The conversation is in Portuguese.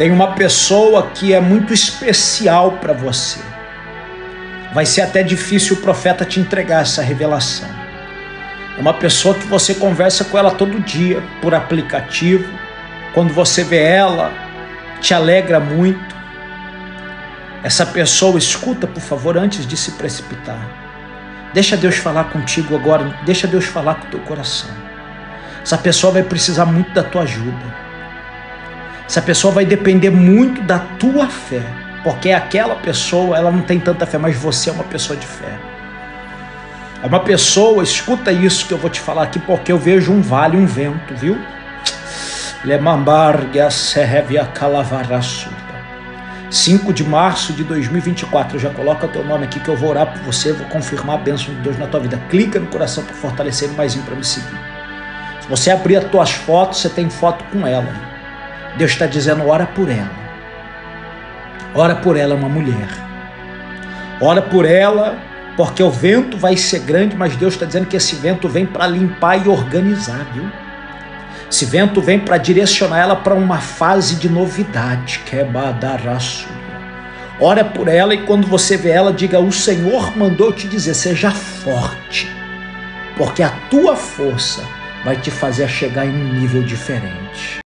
Tem uma pessoa que é muito especial para você. Vai ser até difícil o profeta te entregar essa revelação. É uma pessoa que você conversa com ela todo dia por aplicativo. Quando você vê ela, te alegra muito. Essa pessoa, escuta por favor antes de se precipitar. Deixa Deus falar contigo agora, deixa Deus falar com o teu coração. Essa pessoa vai precisar muito da tua ajuda. Essa pessoa vai depender muito da tua fé, porque aquela pessoa, ela não tem tanta fé, mas você é uma pessoa de fé. É uma pessoa, escuta isso que eu vou te falar aqui, porque eu vejo um vale, um vento, viu? Lemambarga serrevia calavaraçuda. 5 de março de 2024, já coloca teu nome aqui que eu vou orar por você, vou confirmar a bênção de Deus na tua vida. Clica no coração para fortalecer mais um para me seguir. Se você abrir as tuas fotos, você tem foto com ela. Deus está dizendo: ora por ela. Ora por ela, uma mulher. Ora por ela, porque o vento vai ser grande, mas Deus está dizendo que esse vento vem para limpar e organizar, viu? Esse vento vem para direcionar ela para uma fase de novidade, que é badaraço. Ora por ela e quando você vê ela, diga: O Senhor mandou te dizer, seja forte, porque a tua força vai te fazer chegar em um nível diferente.